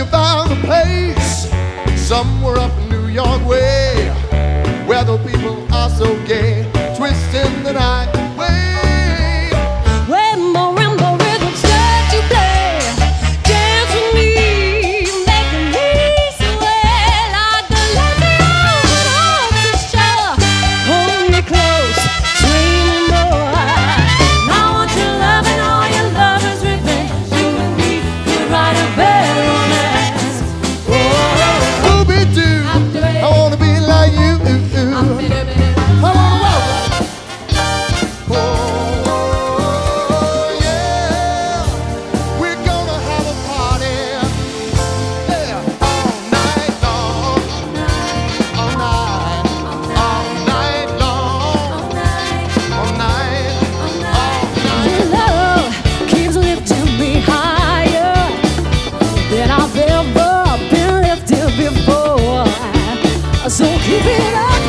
you found a place somewhere up New York way where the people are so gay, twisting the night. it all